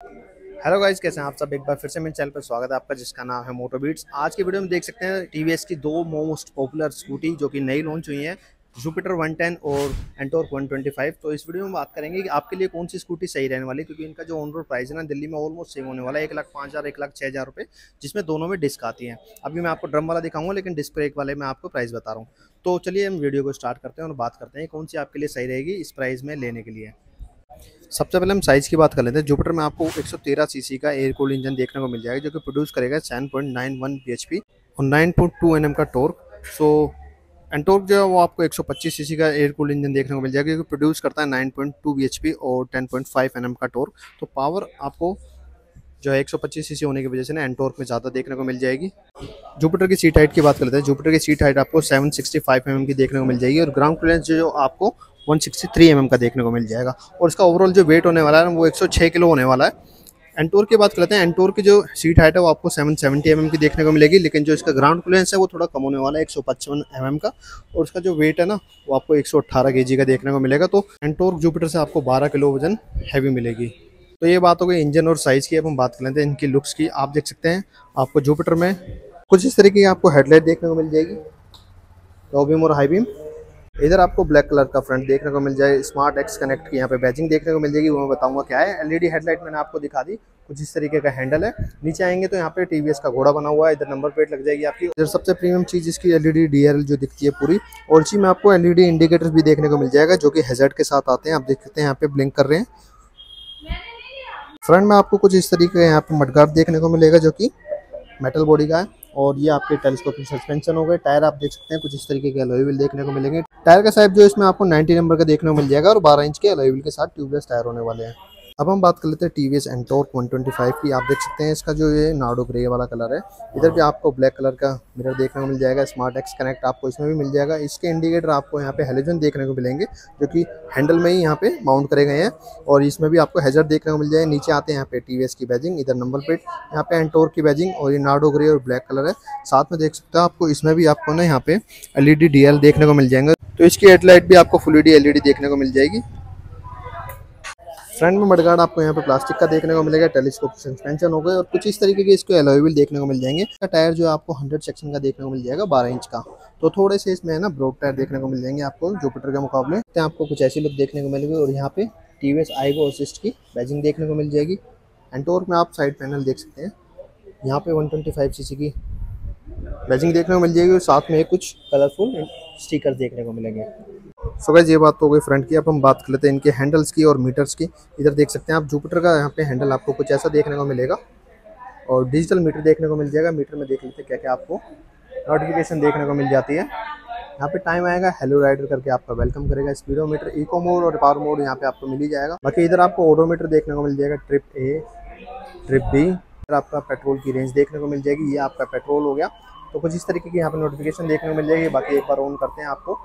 Hello guys, कैसे हैं आप सब? एक बार फिर से मेरे चैनल पर स्वागत है आपका, जिसका नाम है मोटो बीट्स आज की वीडियो में देख सकते हैं टीवीएस की दो मोस्ट पॉपुलर स्कूटी जो कि नई लॉन्च हुई हैं जुपिटर 110 और एंटोर्क 125 तो इस वीडियो में बात करेंगे कि आपके लिए कौन सी स्कूटी सही रहने वाली क्योंकि इनका जो ऑन रोड प्राइस है ना, दिल्ली में ऑलमोस्ट सेम होने वाला है, एक लाख पाँच हज़ार, एक लाख छः हज़ार रुपये जिसमें दोनों में डिस्क आती है। अभी मैं आपको ड्रम वाला दिखाऊँगा, लेकिन डिस्क ब्रेक वाले मैं आपको प्राइस बता रहा हूँ। तो चलिए हम वीडियो को स्टार्ट करते हैं और बात करते हैं कौन सी आपके लिए सही रहेगी इस प्राइस में लेने के लिए। सबसे पहले हम साइज़ की बात कर लेते हैं। जुपिटर में आपको 113 सीसी का एयर कूल्ड इंजन देखने को मिल जाएगा, जो कि प्रोड्यूस करेगा 7.91 bhp और 9.2 nm का टॉर्क सो एंटोर्क जो है वो आपको 125 सीसी का एयर कूल्ड इंजन देखने को मिल जाएगा, जो कि प्रोड्यूस करता है 9.2 bhp और 10.5 nm का टॉर्क तो पावर आपको जो है 125 सीसी होने की वजह से ना एंटोर्क में ज़्यादा देखने को मिल जाएगी। जुपिटर की सीट हाइट की बात करते हैं। जुपिटर की सीट हाइट आपको 765 mm की देखने को मिल जाएगी और ग्राउंड क्लियरेंस जो आपको 163 mm का देखने को मिल जाएगा। और इसका ओवरऑल जो वेट होने वाला है वो 106 किलो होने वाला है। एंटोर की बात करते हैं एंटोर की जो सीट हाइट है, वो आपको 770 सेवेंटी mm की देखने को मिलेगी। लेकिन जो इसका ग्राउंड क्लियरेंस है, वो थोड़ा कम होने वाला है, एक सौ mm का। और उसका जो वेट है ना, वो आपको 118 केजी का देखने को मिलेगा। तो एंटोर जुपिटर से आपको 12 किलो वज़न हैवी मिलेगी। तो ये बात हो गई इंजन और साइज़ की। अब हम बात कर लेते हैं इनकी लुक्स की। आप देख सकते हैं, आपको जुपिटर में कुछ इस तरीके की आपको हेडलाइट देखने को मिल जाएगी। लो बीम और हाई बीम इधर आपको ब्लैक कलर का फ्रंट देखने को मिल जाए, स्मार्ट एक्स कनेक्ट की यहाँ पे बैजिंग देखने को मिल जाएगी वो मैं बताऊँगा क्या है। एलईडी हेडलाइट मैंने आपको दिखा दी, कुछ इस तरीके का हैंडल है। नीचे आएँगे तो यहाँ पे टीवीएस का घोड़ा बना हुआ है, इधर नंबर प्लेट लग जाएगी आपकी। इधर सबसे प्रीमियम चीज़ इसकी एलईडी डीआरएल जो दिखती है पूरी, और इसी में आपको एलईडी इंडिकेटर भी देखने को मिल जाएगा, जो कि हेजर्ट के साथ आते हैं, आप देख सकते हैं यहाँ पे ब्लिंक कर रहे हैं। फ्रंट में आपको कुछ इस तरीके का यहाँ पे मडगार्ड देखने को मिलेगा, जो कि मेटल बॉडी का है। और ये आपके टेलीस्कोपिक सस्पेंशन हो गए। टायर आप देख सकते हैं, कुछ इस तरीके के अलोईविल देखने को मिलेंगे। टायर का साइज़ जो इसमें आपको 90 नंबर का देखने को मिल जाएगा और 12 इंच के अलोईविल के साथ ट्यूबलेस टायर होने वाले हैं। अब हम बात कर लेते हैं T V S Ntorq one twenty five की। आप देख सकते हैं इसका जो ये नाडो ग्रे वाला कलर है। इधर भी आपको ब्लैक कलर का मिरर देखने को मिल जाएगा स्मार्ट एक्स कनेक्ट आपको इसमें भी मिल जाएगा। इसके इंडिकेटर आपको यहाँ पे हेलोजन देखने को मिलेंगे, जो कि हैंडल में ही यहाँ पे माउंट करे गए हैं। और इसमें भी आपको हेजर देखने को मिल जाएगा। नीचे आते हैं यहाँ पे TVS की बैजिंग इधर नंबर प्लेट यहाँ पे एंटोर की बैजिंग और ये नाडो ग्रे और ब्लैक कलर है। साथ में देख सकते हो आपको इसमें भी आपको ना यहाँ पे एल ई देखने को मिल जाएँगे। तो इसकी हेडलाइट भी आपको फुल एल देखने को मिल जाएगी। फ्रंट में मडगार्ड आपको यहाँ पे प्लास्टिक का देखने को मिलेगा, टेलीस्कोप सस्पेंशन हो गए और कुछ इस तरीके के इसको एलोविल देखने को मिल जाएँगे। इसका टायर जो आपको 100 सेक्शन का देखने को मिल जाएगा 12 इंच का। तो थोड़े से इसमें है ना ब्रोड टायर देखने को मिल जाएँगे आपको जुपिटर के मुकाबले। तो आपको कुछ ऐसी लुक देखने को मिलेगी और यहाँ पे T V S iGo assist की बैजिंग देखने को मिल जाएगी। एंटोर्क में आप साइड पैनल देख सकते हैं। यहाँ पे वन ट्वेंटी की बैजिंग देखने को मिल जाएगी और साथ में कुछ कलरफुल स्टिकर देखने को मिलेंगे। सो गैस ये बात तो हो गई फ्रंट की। अब हम बात कर लेते हैं इनके हैंडल्स की और मीटर्स की। इधर देख सकते हैं आप जुपिटर का यहाँ पे हैंडल आपको कुछ ऐसा देखने को मिलेगा। और डिजिटल मीटर देखने को मिल जाएगा। मीटर में देख लेते हैं क्या क्या आपको नोटिफिकेशन देखने को मिल जाती है। यहाँ पे टाइम आएगा हेलो राइडर करके आपका वेलकम करेगा। स्पीडोमीटर इको मोड और पावर मोड यहाँ पे आपको मिल ही जाएगा। बाकी इधर आपको ओडोमीटर देखने को मिल जाएगा। ट्रिप ए ट्रिप बी इधर आपका पेट्रोल की रेंज देखने को मिल जाएगी। ये आपका पेट्रोल हो गया। तो कुछ इस तरीके की यहाँ पे नोटिफिकेशन देखने को मिल जाएगी। बाकी एक बार ऑन करते हैं आपको।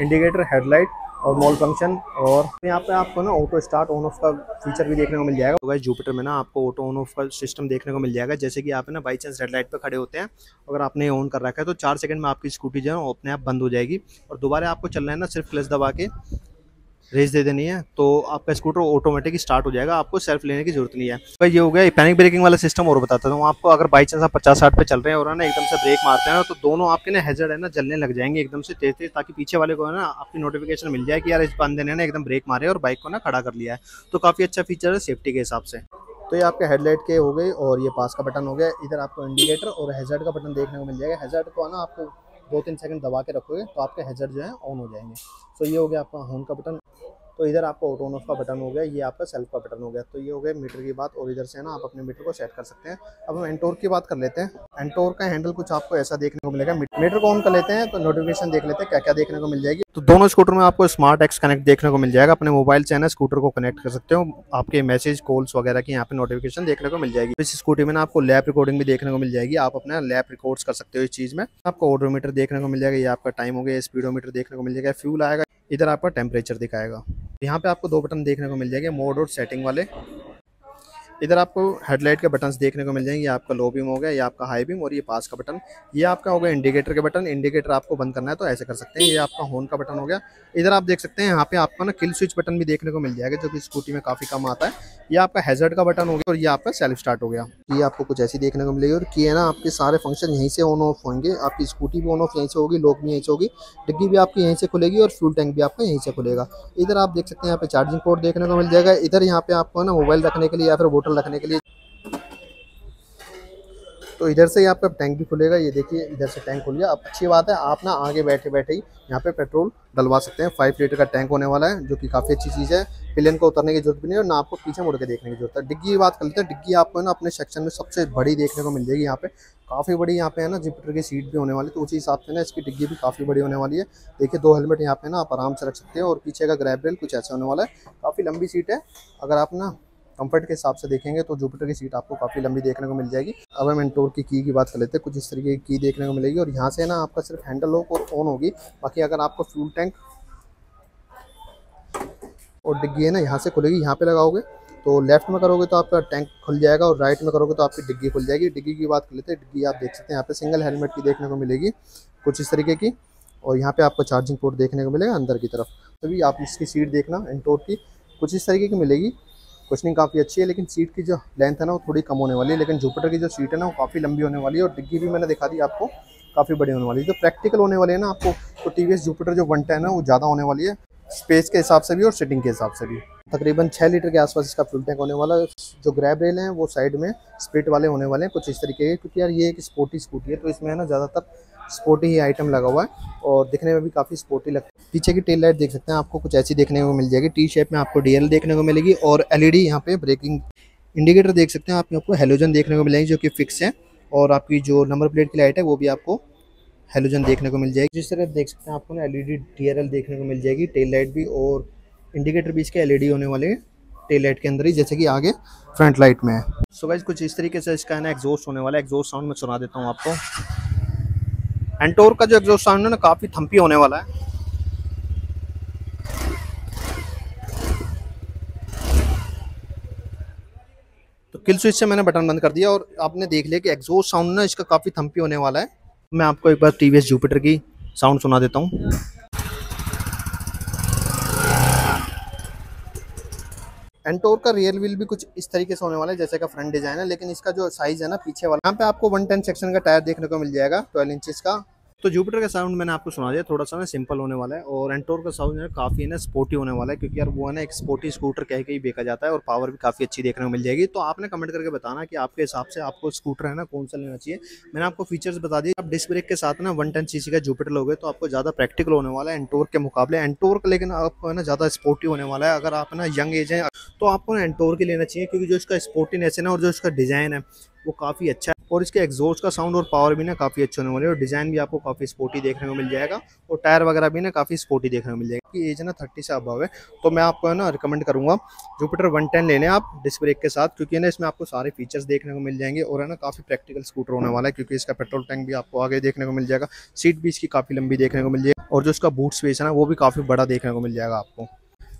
इंडिकेटर हेडलाइट और मॉल फ़ंक्शन और यहाँ पे आपको ना ऑटो स्टार्ट ऑन ऑफ़ का फीचर भी देखने को मिल जाएगा। तो जुपिटर में ना आपको ऑटो ऑन ऑफ़ का सिस्टम देखने को मिल जाएगा। जैसे कि आप ना बाई चांस रेड लाइट पे खड़े होते हैं। अगर आपने ऑन कर रखा है तो चार सेकंड में आपकी स्कूटी जो है अपने आप बंद हो जाएगी। और दोबारा आपको चलना है ना सिर्फ़ क्लच दबा के। रेस दे देनी है तो आपका स्कूटर ऑटोमेटिक स्टार्ट हो जाएगा, आपको सेल्फ लेने की ज़रूरत नहीं है। भाई, ये हो गया पैनिक ब्रेकिंग वाला सिस्टम और बताता हूँ आपको, अगर बाई चांस आप पचास साठ पे चल रहे हैं और ना, एकदम से ब्रेक मारते हैं तो दोनों आपके ना हेजर है ना, जलने लग जाएँगे एकदम से तेज तेज ताकि पीछे वाले को है ना, आपकी नोटिफिकेशन मिल जाए कि यार इस बंदे ने ना एकदम ब्रेक मारे और बाइक को ना खड़ा कर लिया है। तो काफ़ी अच्छा फीचर है सेफ्टी के हिसाब से। तो ये आपके हेडलाइट के हो गए और ये पास का बटन हो गया। इधर आपको इंडिकेटर और हेजर्ड का बटन देखने को मिल जाएगा। हेजर्ड को ना, आपको दो तीन सेकंड दबा के रखोगे तो आपके हेजर जो है ऑन हो जाएँगे। तो ये हो गया आपका होम का बटन तो इधर आपका ऑटो ऑन ऑफ़ का बटन हो गया, ये आपका सेल्फ का बटन हो गया। तो ये हो गया मीटर की बात और इधर से ना, आप अपने मीटर को सेट कर सकते हैं। अब हम एंटोर की बात कर लेते हैं। एंटोर का हैंडल कुछ आपको ऐसा देखने को मिलेगा। मीटर को ऑन कर लेते हैं तो नोटिफिकेशन देख लेते हैं क्या क्या देखने को मिल जाएगी। तो दोनों स्कूटर में आपको स्मार्ट एक्स कनेक्ट देखने को मिल जाएगा। अपने मोबाइल से ना स्कूटर को कनेक्ट कर सकते हो। आपके मैसेज कॉल्स वगैरह की यहाँ पे नोटिफिकेशन देखने को मिल जाएगी। इस स्कूटी में ना आपको लैप रिकॉर्डिंग भी देखने को मिल जाएगी। आप अपना लैप रिकॉर्ड कर सकते हो इस चीज़ में। आपको ऑडोमीटर देखने को मिल जाएगा, ये आपका टाइम हो गया स्पीडोमीटर देखने को मिल जाएगा। फ्यूल आएगा। इधर आपका टेम्परेचर दिखाएगा। यहाँ पे आपको दो बटन देखने को मिल जाएँगे मोड और सेटिंग वाले। इधर आपको हेडलाइट के बटन्स देखने को मिल जाएँगे। ये आपका लो बीम हो गया, ये आपका हाई बीम और ये पास का बटन। ये आपका हो गया इंडिकेटर के बटन। इंडिकेटर आपको बंद करना है तो ऐसे कर सकते हैं। ये आपका होन का बटन हो गया। इधर आप देख सकते हैं, यहाँ पे आपको ना किल स्विच बटन भी देखने को मिल जाएगा, जो कि स्कूटी में काफ़ी कम आता है। ये आपका हैजर्ड का बटन हो गया और ये आपका सेल्फ स्टार्ट हो गया। ये आपको कुछ ऐसी देखने को मिलेगी और की है ना, आपके सारे फ़ंक्शन यहीं से ऑन ऑफ़ होंगे। आपकी स्कूटी भी ऑन ऑफ़ यहीं से होगी लॉक भी यहीं से होगी। डिग्गी भी आपकी यहीं से खुलेगी और फ्यूल टैंक भी आपका यहीं से खुलेगा। इधर आप देख सकते हैं, यहाँ पे चार्जिंग पोर्ट देखने को मिल जाएगा। इधर यहाँ पे आपको ना मोबाइल रखने के लिए या फिर बोतल रखने के लिए। तो इधर से यहाँ पे टैंक भी खुलेगा, ये देखिए, इधर से टैंक खुल गया। अब अच्छी बात है, आप ना आगे बैठे बैठे ही यहाँ पे पेट्रोल डलवा सकते हैं। फाइव लीटर का टैंक होने वाला है, जो कि काफ़ी अच्छी चीज़ है। पिलियन को उतरने की ज़रूरत भी नहीं है ना आपको पीछे मुड़ के देखने की ज़रूरत है। डिग्गी की बात कर लेते हैं, डिग्गी आपको ना अपने सेक्शन में सबसे बड़ी देखने को मिल जाएगी यहाँ पे। काफ़ी बड़ी यहाँ पे है ना जिप्टर की सीट भी होने वाली तो उसी हिसाब से ना इसकी डिग्गी भी काफ़ी बड़ी होने वाली है। देखिए, दो हेलमेट यहाँ पे ना आप आराम से रख सकते हैं और पीछे का ग्रैब रेल कुछ ऐसा होने वाला है। काफ़ी लंबी सीट है। अगर आप ना कंफर्ट के हिसाब से देखेंगे तो जुपिटर की सीट आपको काफ़ी लंबी देखने को मिल जाएगी। अब हम एंटोर की की की बात कर लेते हैं। कुछ इस तरीके की देखने को मिलेगी और यहाँ से ना आपका सिर्फ़ हैंडल लॉक और ऑन होगी। बाकी अगर आपको फ्यूल टैंक और डिग्गी है ना, यहाँ से खुलेगी, यहाँ पे लगाओगे तो लेफ़्ट में करोगे तो आपका टैंक खुल जाएगा और राइट में करोगे तो आपकी डिग्गी खुल जाएगी। डिग्गी की बात कर लेते हैं। डिग्गी आप देख सकते हैं, यहाँ पे सिंगल हेलमेट की देखने को मिलेगी कुछ इस तरीके की और यहाँ पे आपको चार्जिंग पोर्ट देखने को मिलेगा अंदर की तरफ़। तभी आप इसकी सीट देखना एंटोर की कुछ इस तरीके की मिलेगी। कुशनिंग काफ़ी अच्छी है, लेकिन सीट की जो लेंथ है ना, वो थोड़ी कम होने वाली है। लेकिन जुपिटर की जो सीट है ना, वो काफ़ी लंबी होने वाली है और डिग्गी भी मैंने दिखा दी आपको, काफ़ी बड़ी होने वाली है। जो प्रैक्टिकल होने वाली है ना आपको तो टी वी जुपिटर जो वन टेन है, वो ज़्यादा होने वाली है स्पेस के हिसाब से भी और सिटिंग के हिसाब से भी। तकरीबन छः लीटर के आसपास इसका फ्यूल टैंक होने वाला है। जो ग्रैब रेल हैं, वो साइड में स्प्लिट वाले होने वाले हैं, कुछ इस तरीके के, क्योंकि यार ये एक स्पोर्टी स्कूटी है तो इसमें है ना, ज़्यादातर स्पोर्टी ही आइटम लगा हुआ है और दिखने में भी काफ़ी स्पोर्टी लगता है। पीछे की टेल लाइट देख सकते हैं, आपको कुछ ऐसी देखने को मिल जाएगी। टी शेप में आपको डीएल देखने को मिलेगी और एलईडी यहाँ पे ब्रेकिंग इंडिकेटर देख सकते हैं आप, आपको हेलोजन देखने को मिलेगी जो कि फिक्स है और आपकी जो नंबर प्लेट की लाइट है वो भी आपको हेलोजन देखने को मिल जाएगी। जिस तरह देख सकते हैं, आपको ना एलईडी टीआरएल देखने को मिल जाएगी टेल लाइट भी और इंडिकेटर भी इसके एलईडी होने वाले हैं टेल लाइट के अंदर ही, जैसे कि आगे फ्रंट लाइट में है। सो गाइज़ कुछ इस तरीके से इसका है ना एग्जॉस्ट होने वाला है। एग्जॉस्ट साउंड में सुना देता हूँ आपको। एंटोर का जो एग्जॉस्ट साउंड है ना, काफ़ी थम्पी होने वाला है। तो किल स्विच से मैंने बटन बंद कर दिया और आपने देख लिया कि एग्जॉस्ट साउंड ना इसका काफ़ी थम्पी होने वाला है। मैं आपको एक बार टीवीएस जुपिटर की साउंड सुना देता हूँ। एंटोर का रियल व्हील भी कुछ इस तरीके से होने वाला है, जैसे का फ्रंट डिज़ाइन है, लेकिन इसका जो साइज़ है ना, पीछे वाला, यहाँ पे आपको 110 सेक्शन का टायर देखने को मिल जाएगा 12 इंचेस का। तो जुपिटर का साउंड मैंने आपको सुना दिया, थोड़ा सा ना सिंपल होने वाला है और एंटोर का साउंड है काफ़ी ना स्पोर्टी होने वाला है क्योंकि यार वो है ना एक स्पोर्टी स्कूटर कह के ही बेचा जाता है और पावर भी काफ़ी अच्छी देखने को मिल जाएगी। तो आपने कमेंट करके बताना कि आपके हिसाब से आपको स्कूटर है ना, कौन सा लेना चाहिए? मैंने आपको फीचर्स बता दिए। आप डिस्क ब्रेक के साथ ना वन टेन सी का जुपिटर लोगे तो आपको ज़्यादा प्रैक्टिकल होने वाला है एंटोर के मुकाबले। एंटोर का लेकिन आपको है ना ज़्यादा स्पोर्टी होने वाला है। अगर आप ना यंग एज है तो आपको ना एंटोर के लेना चाहिए क्योंकि जो इसका स्पोर्टीनेस है ना और जो इसका डिज़ाइन है वो काफ़ी अच्छा है। और इसके एग्जॉस्ट का साउंड और पावर भी ना काफ़ी अच्छे होने वाले और डिज़ाइन भी आपको काफ़ी स्पोर्टी देखने को मिल जाएगा और टायर वगैरह भी ना काफ़ी स्पोर्टी देखने को मिल जाएगा। कि एज ना थर्टी से अबव है तो मैं आपको है ना रिकमेंड करूँगा जुपिटर वन टेन लेने आप डिस्क ब्रेक के साथ, क्योंकि ना इसमें आपको सारे फीचर्स देखने को मिल जाएँगे और है ना काफ़ी प्रैक्टिकल स्कूटर होने वाला है, क्योंकि इसका पेट्रोल टैंक भी आपको आगे देखने को मिल जाएगा सीट भी इसकी काफ़ी लंबी देखने को मिल जाएगी और जो इसका बूट स्पेस है ना, वो भी काफ़ी बड़ा देखने को मिल जाएगा आपको।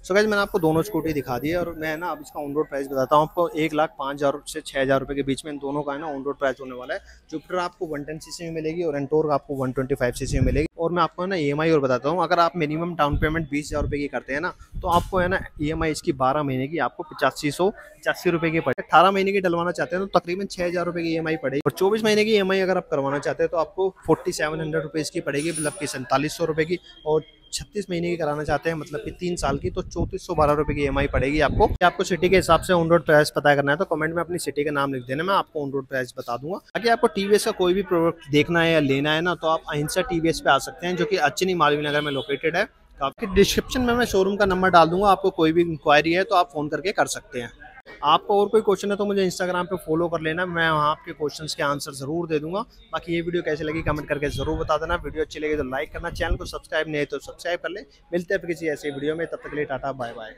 सो गैज मैंने आपको दोनों स्कूटी दिखा दी और मैं ना अब इसका ऑन रोड प्राइस बताता हूँ। आपको एक लाख पाँच हज़ार से छः हज़ार रुपये के बीच में इन दोनों का है ना ऑन रोड प्राइस होने वाला है जुपिटर आपको वन टेन सी में मिलेगी और एंटोर आपको वन ट्वेंटी फाइव सी में मिलेगी। और मैं आपको ना ईएमआई और बताता हूँ। अगर आप मिनिमम डाउन पेमेंट बीस हज़ार रुपये की करते हैं ना तो आपको है ना ईएमआई इसकी बारह महीने की, आपको पचासी सौ पचासी रुपये की पड़े अठारह महीने की डलवाना चाहते हैं तो तकरीबन छः हज़ार रुपये की ई पड़ेगी। और चौबीस महीने की ईएमआई अगर आप करवाना चाहते हैं तो आपको फोर्टी सेवन हंड्रेड रुपीज़ की पड़ेगी मतलब कि सैंतालीस सौ की। और छत्तीस महीने की कराना चाहते हैं मतलब कि तीन साल की तो चौंतीस सौ बारह रुपये की ई पड़ेगी आपको। आपको सिटी के हिसाब से ऑन रोड प्राइस पता करना है तो कमेंट में अपनी सिटी का नाम लिख देना, मैं आपको ऑन रोड प्राइस बता दूँगा। ताकि आपको टीवीएस का कोई भी प्रोडक्ट देखना है या लेना है ना तो आप अहिंसा टीवीएस पे आ सकते हैं, जो कि अच्छी मालवीय नगर में लोकेटेड है। तो आपके डिस्क्रिप्शन में मैं शोरूम का नंबर डाल दूँगा, आपको कोई भी इंक्वायरी है तो आप फ़ोन करके कर सकते हैं। आपको और कोई क्वेश्चन है तो मुझे इंस्टाग्राम पे फॉलो कर लेना, मैं वहाँ आपके क्वेश्चंस के आंसर ज़रूर दे दूँगा। बाकी ये वीडियो कैसे लगी कमेंट करके ज़रूर बता देना वीडियो अच्छी लगी तो लाइक करना चैनल को सब्सक्राइब नहीं तो सब्सक्राइब कर ले। मिलते हैं किसी ऐसे वीडियो में, तब तक के लिए टाटा बाय बाय